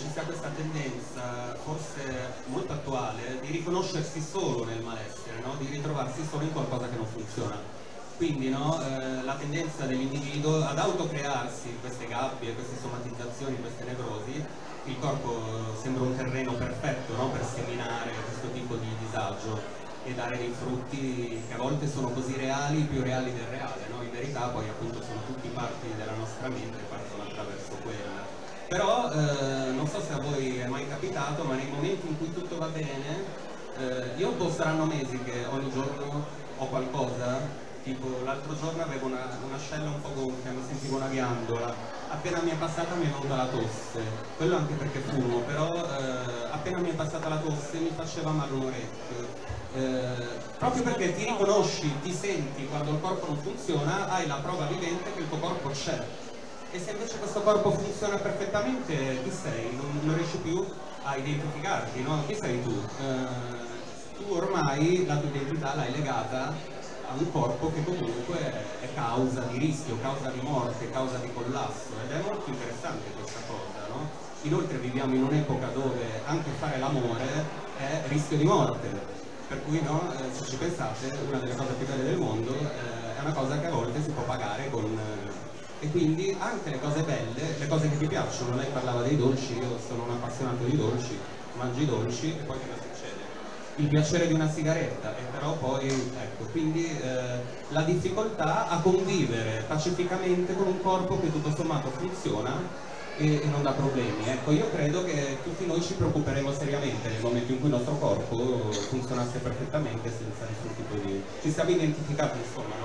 ci sia questa tendenza, forse molto attuale, di riconoscersi solo nel malessere, no? di ritrovarsi solo in qualcosa che non funziona. Quindi no, eh, la tendenza dell'individuo ad autocrearsi queste gabbie, queste somatizzazioni, queste nevrosi, il corpo sembra un terreno perfetto no? per seminare questo tipo di disagio e dare dei frutti che a volte sono così reali, più reali del reale, no? in verità poi appunto sono tutti parti della nostra mente e partono attraverso quella. Però eh, non so se a voi è mai capitato, ma nei momenti in cui tutto va bene, eh, io boh, saranno mesi che ogni giorno ho qualcosa, tipo l'altro giorno avevo una, un'ascella un po' gonfia, mi sentivo una ghiandola, appena mi è passata mi è venuta la tosse, quello anche perché fumo, però eh, appena mi è passata la tosse mi faceva male un orecchio eh, proprio perché ti riconosci, ti senti quando il corpo non funziona, hai la prova vivente che il tuo corpo c'è. E se invece questo corpo funziona perfettamente, chi sei? Non, non riesci più a identificarti, no? Chi sei tu? Eh, tu ormai la tua identità l'hai legata a un corpo che comunque è causa di rischio, causa di morte, causa di collasso ed è molto interessante questa cosa, no? Inoltre viviamo in un'epoca dove anche fare l'amore è rischio di morte, per cui no, eh, se ci pensate una delle cose più belle del mondo eh, è una cosa che a volte si può pagare con... E quindi anche le cose belle, le cose che ti piacciono, lei parlava dei dolci, io sono un appassionato di dolci, mangi dolci e poi cosa succede? Il piacere di una sigaretta e però poi, ecco, quindi eh, la difficoltà a convivere pacificamente con un corpo che tutto sommato funziona e, e, non dà problemi. Ecco, io credo che tutti noi ci preoccuperemo seriamente nel momento in cui il nostro corpo funzionasse perfettamente senza nessun tipo di... ci siamo identificati insomma